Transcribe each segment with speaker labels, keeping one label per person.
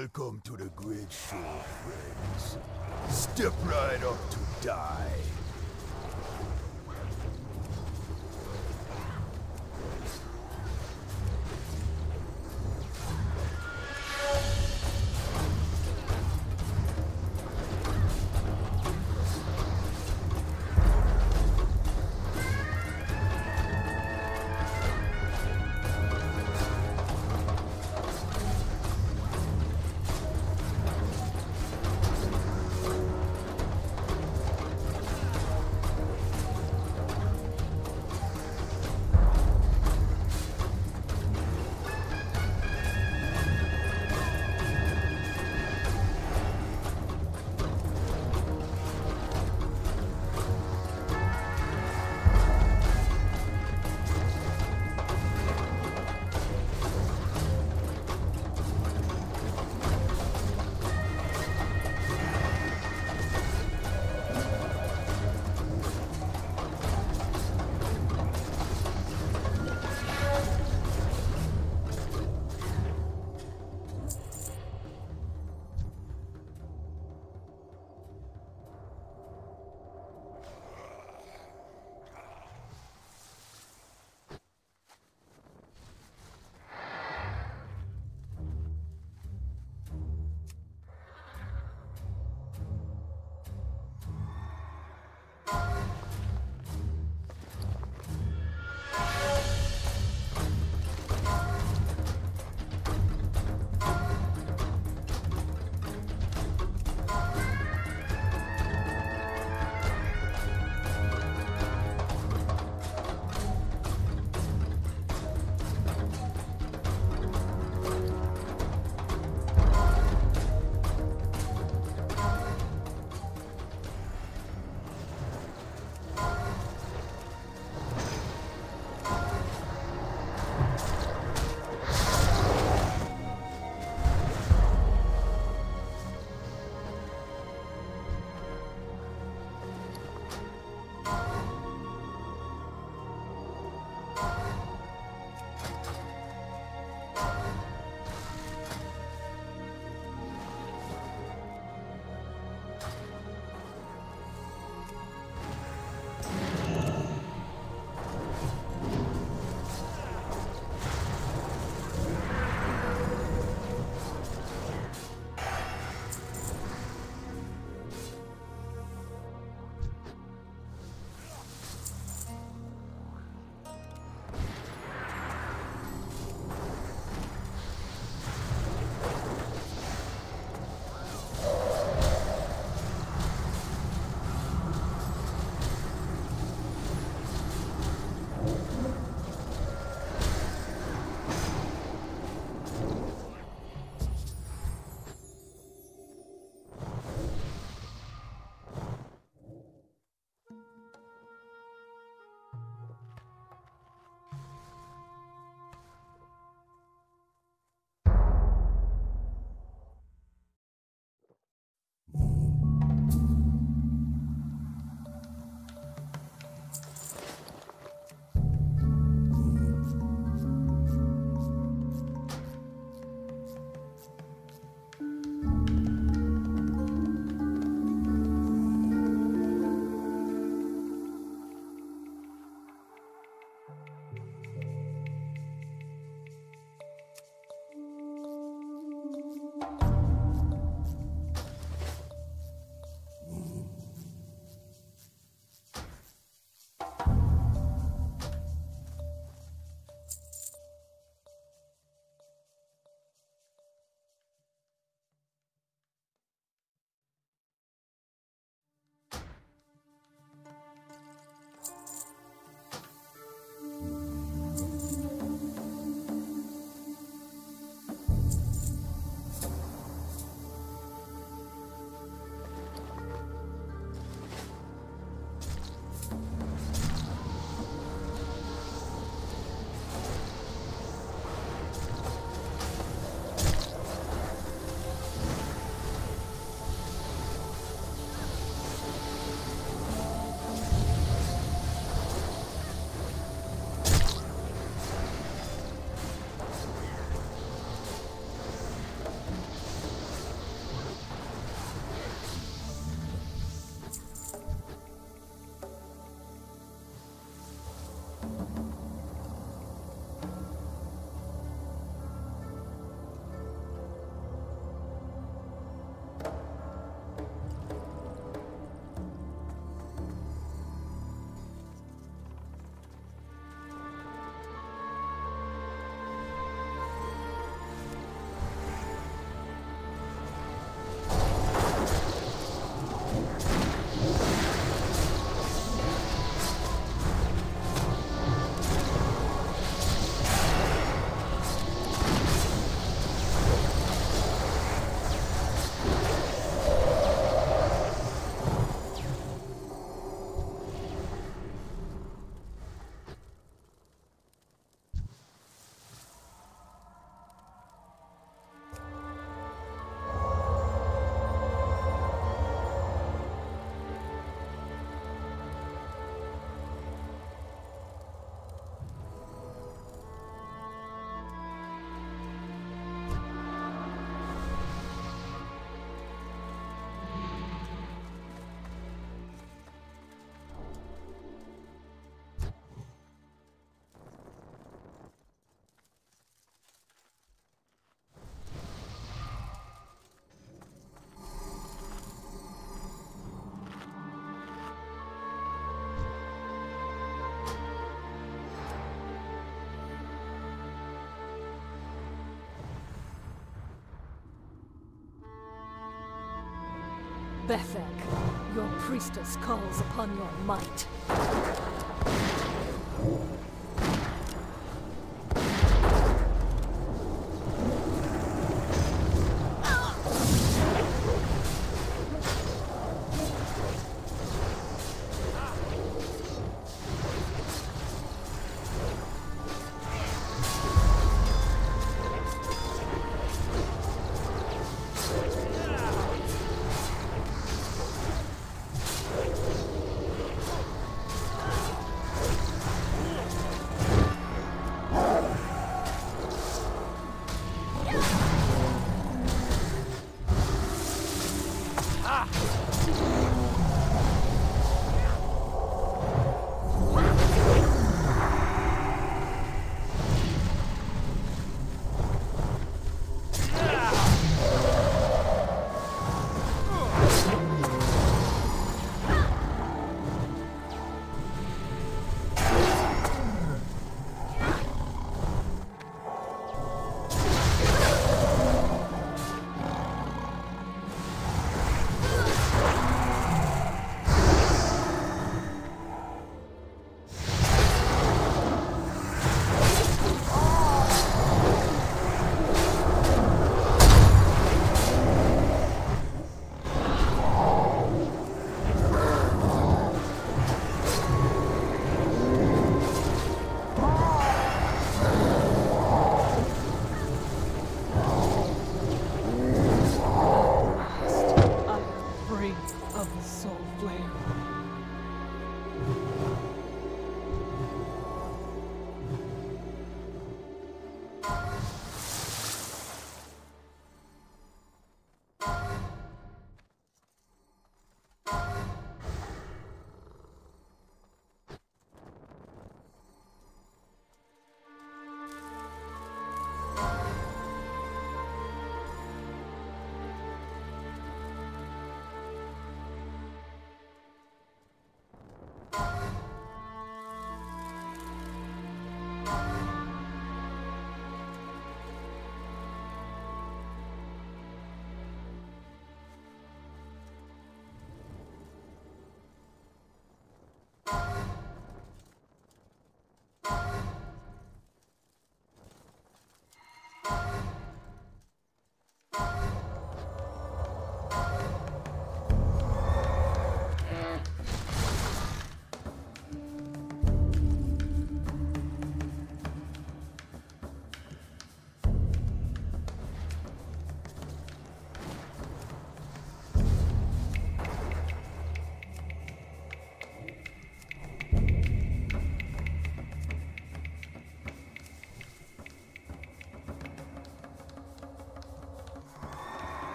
Speaker 1: Welcome to the Great Show, friends. Step right up to die.
Speaker 2: Bethekk, your priestess calls upon your might.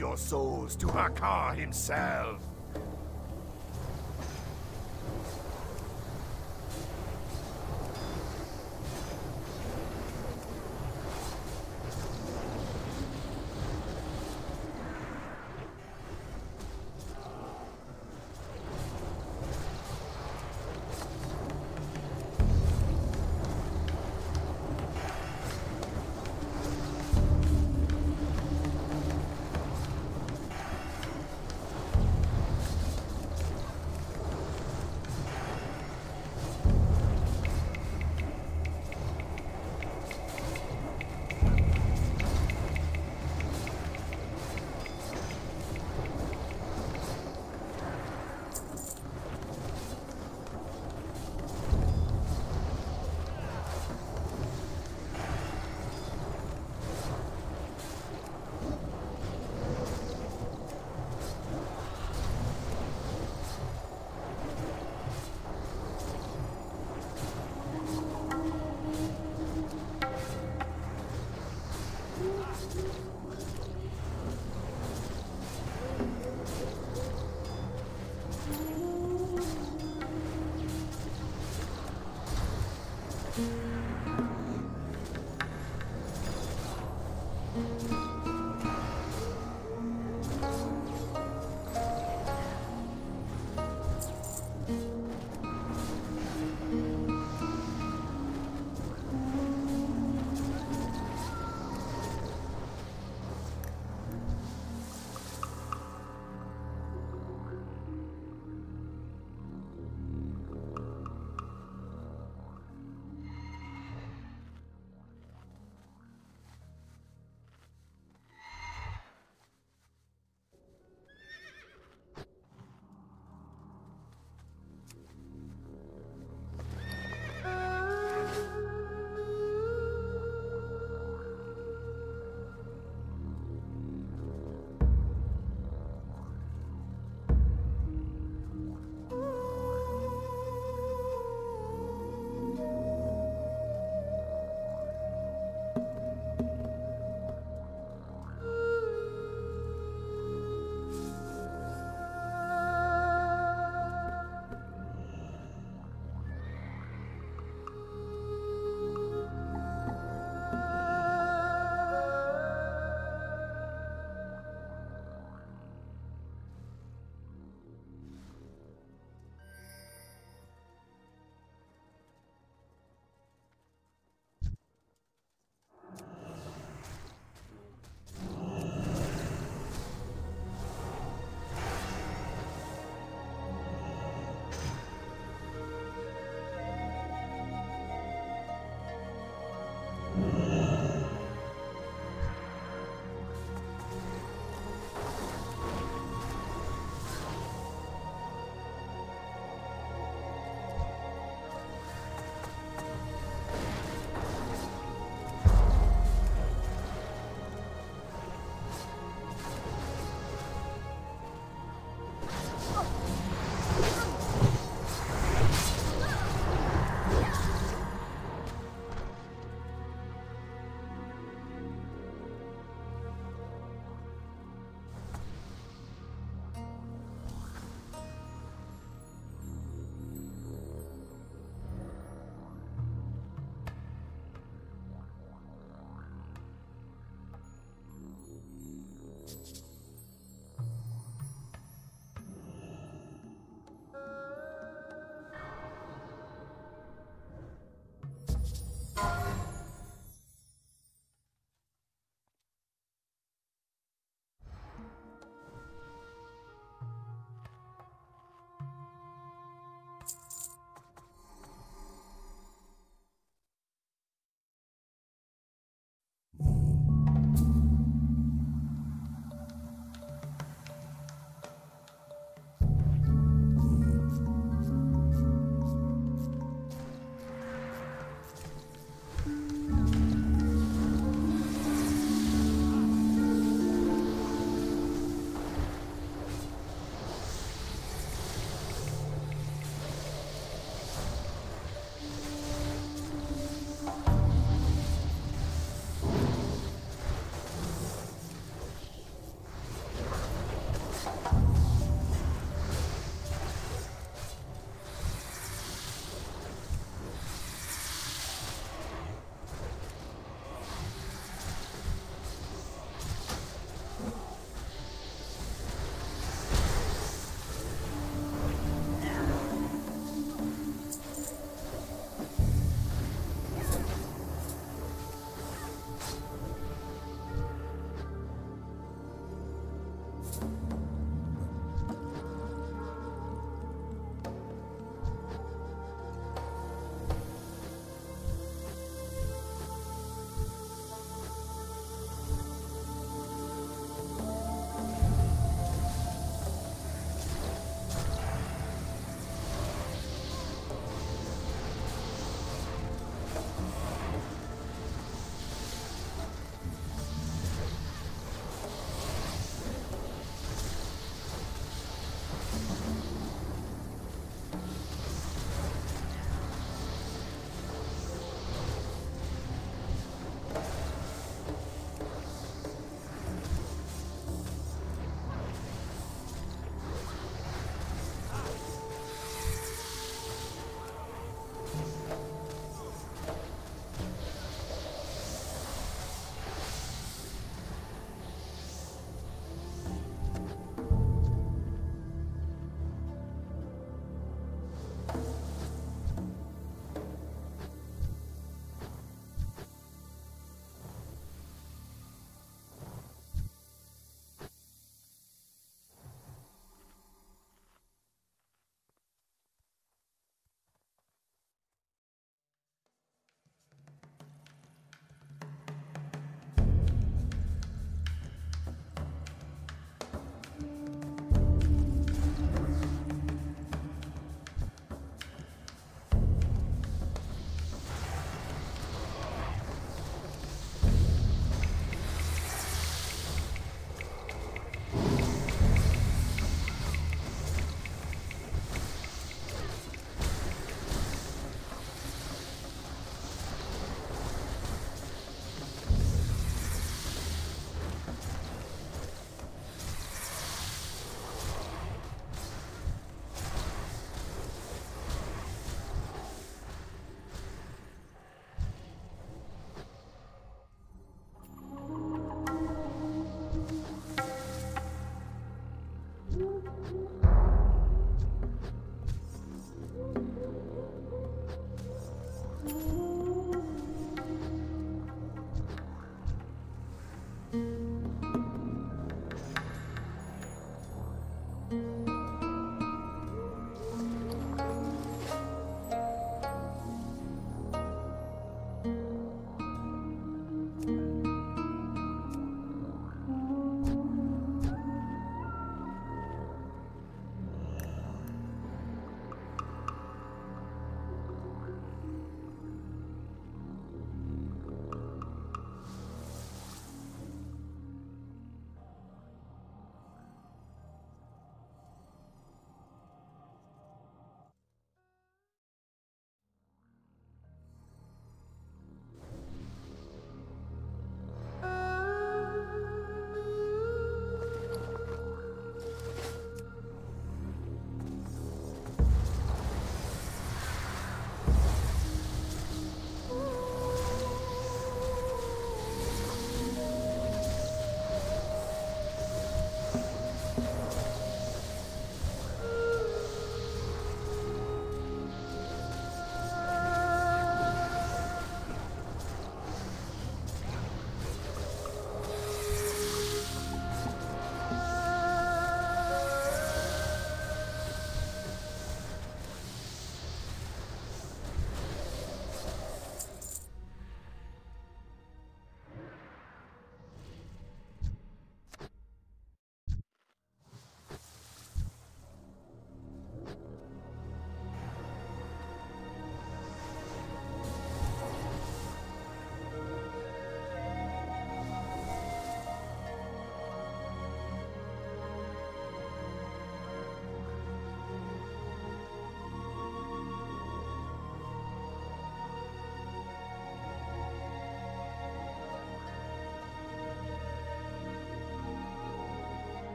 Speaker 1: Your souls to Hakkar himself.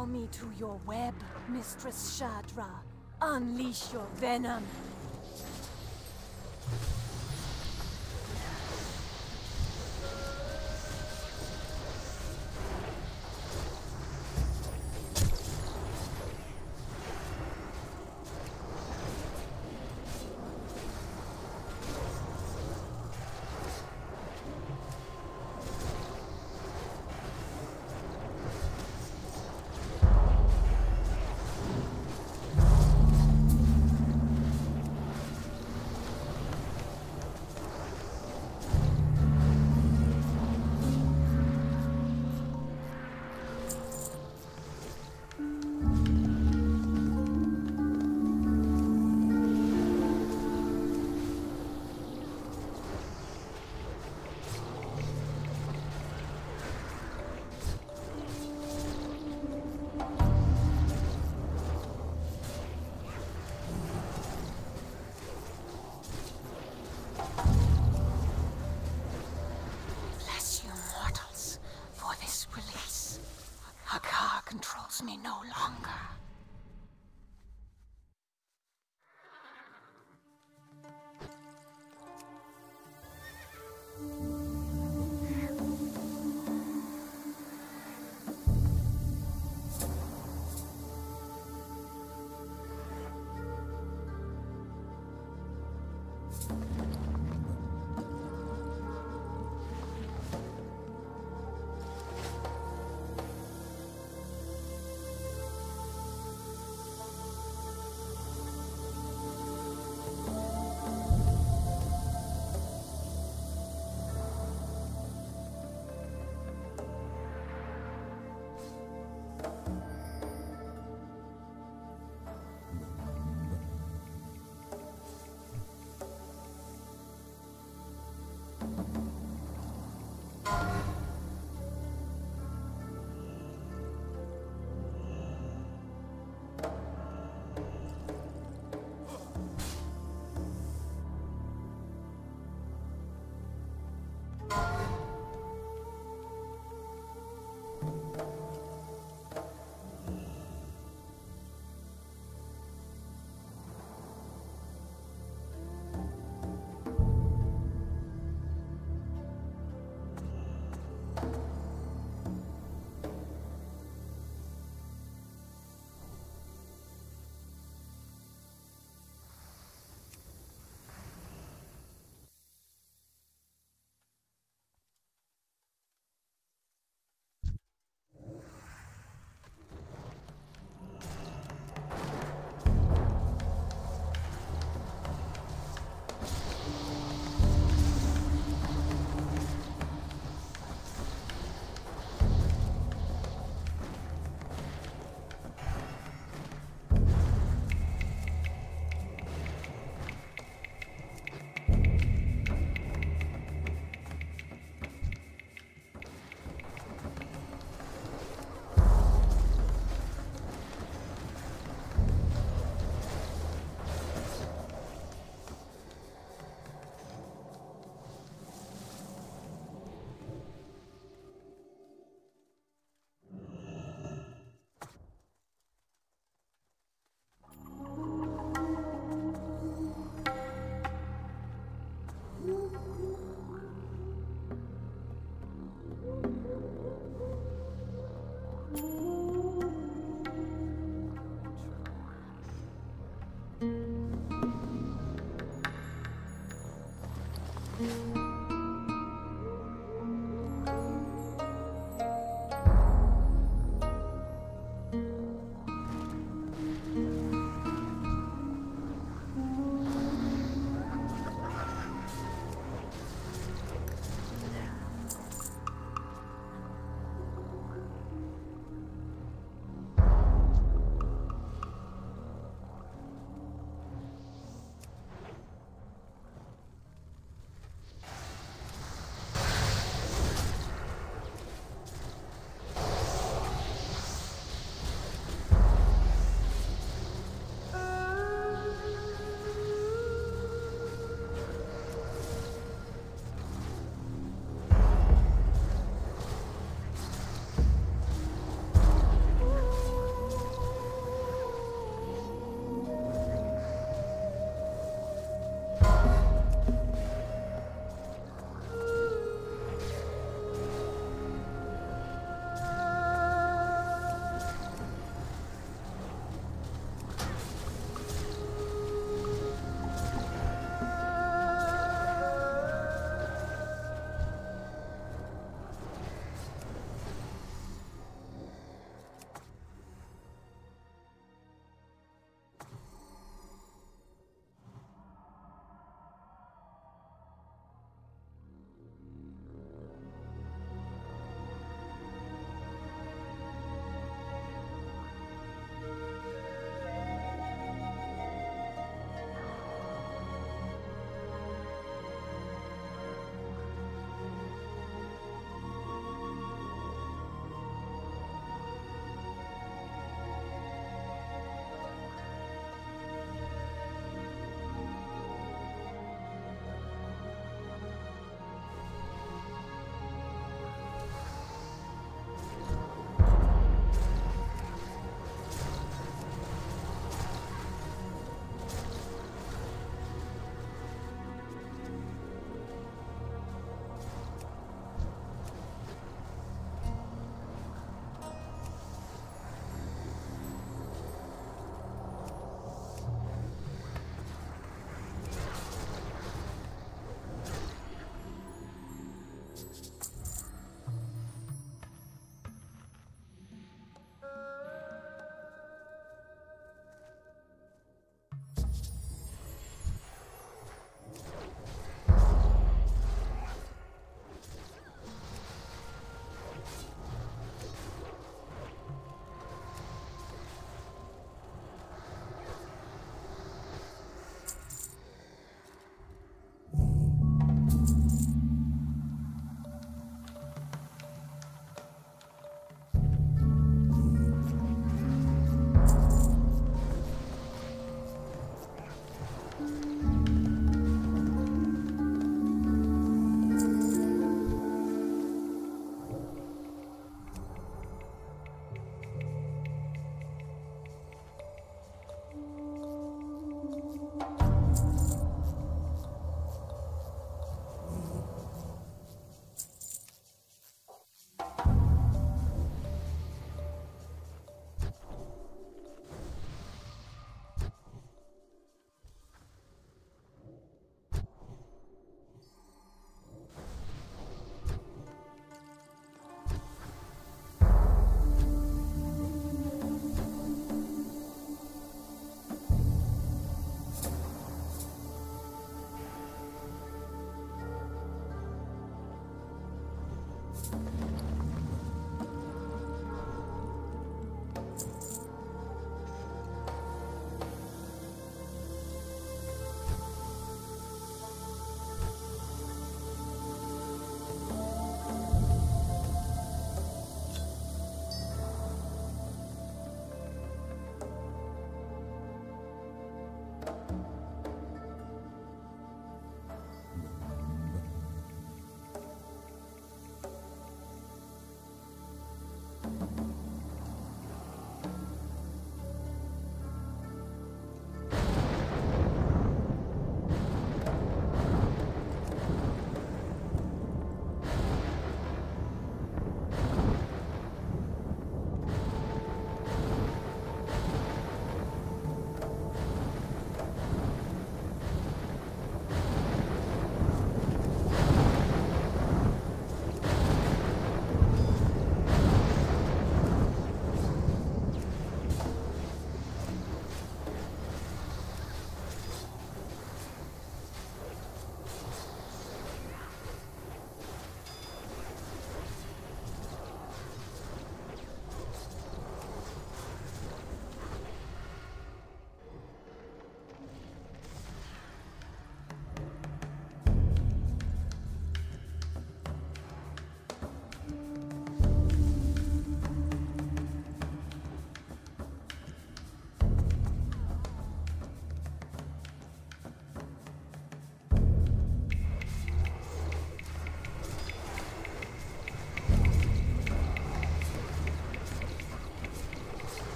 Speaker 2: Draw me to your web, Mistress Shadra. Unleash your venom.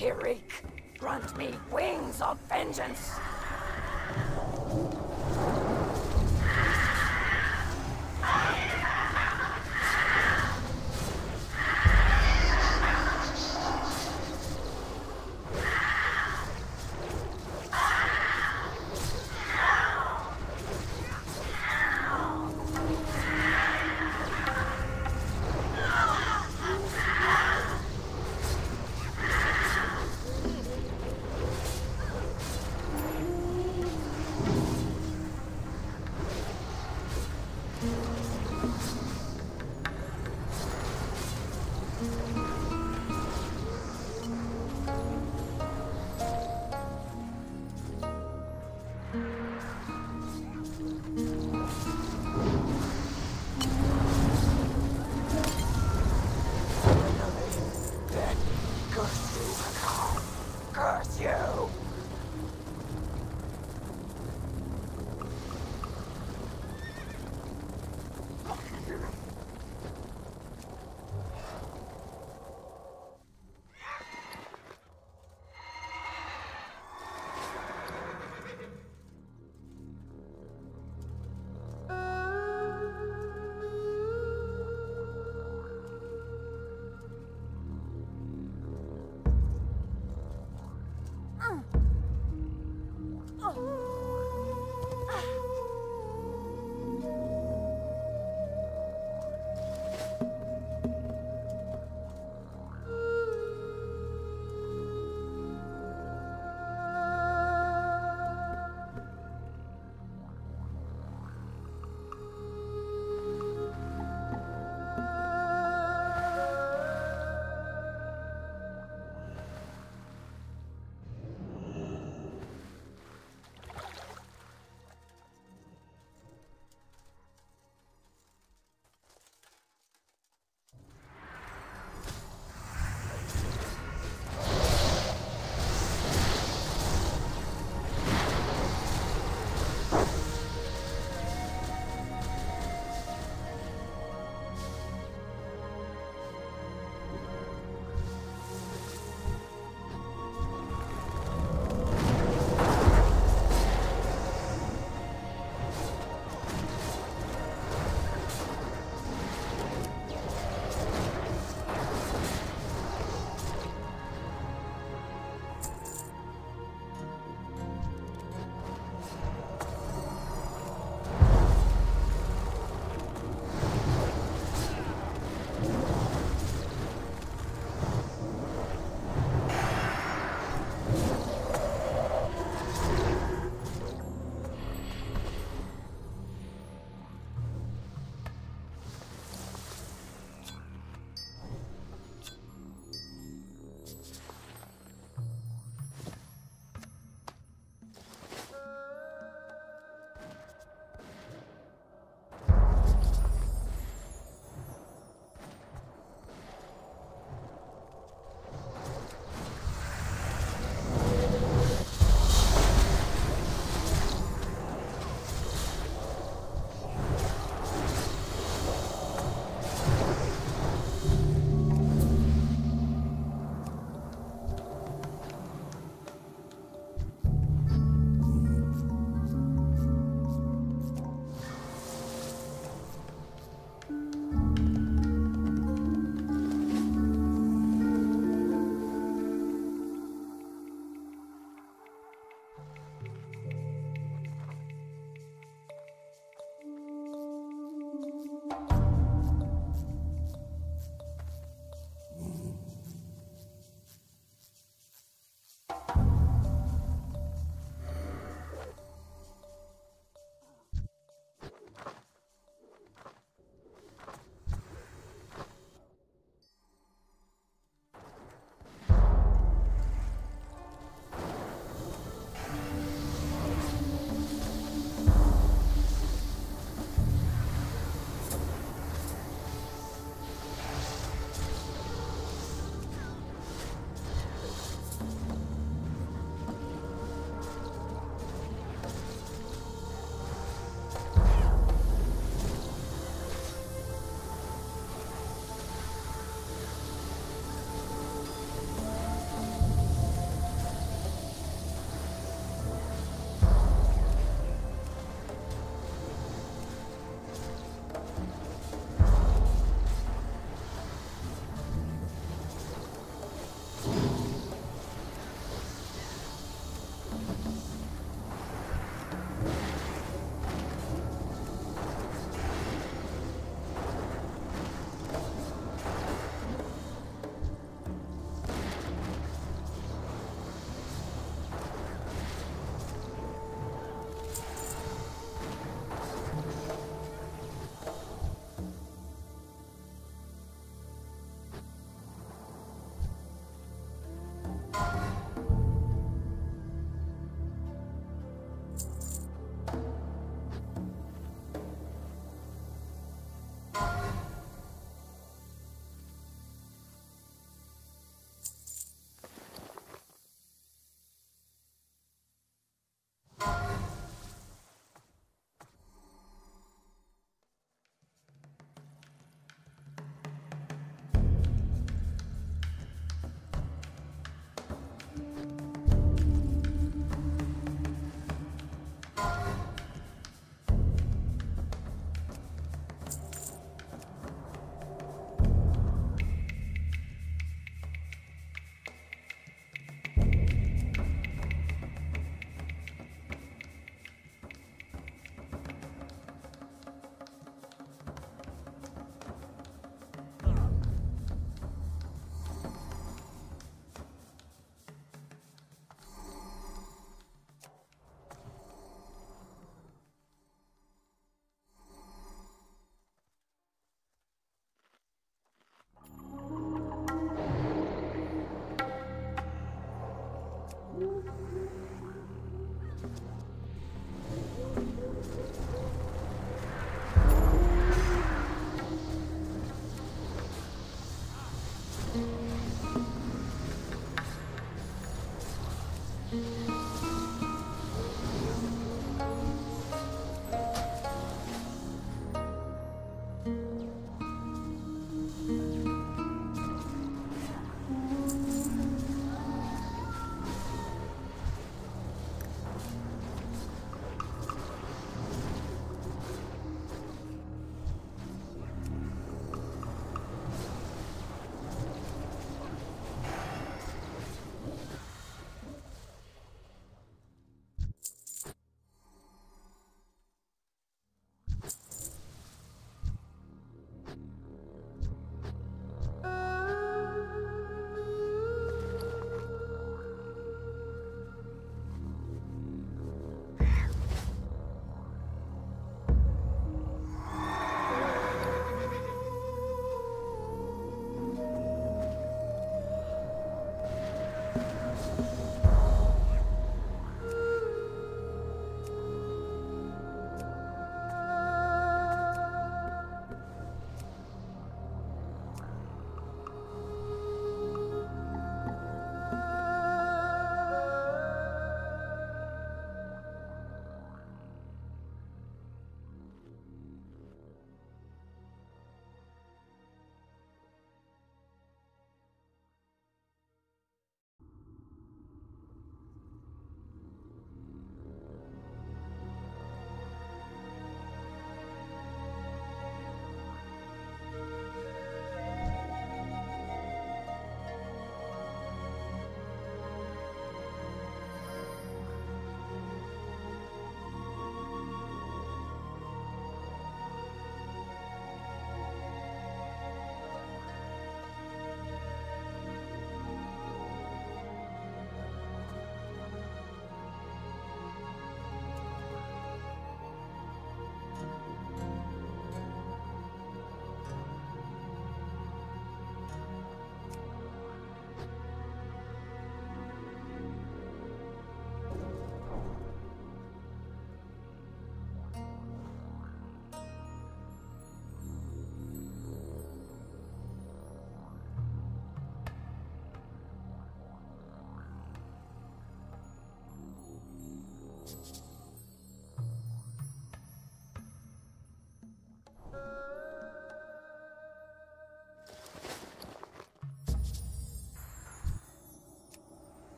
Speaker 2: Hir'eek, grant me wings of vengeance.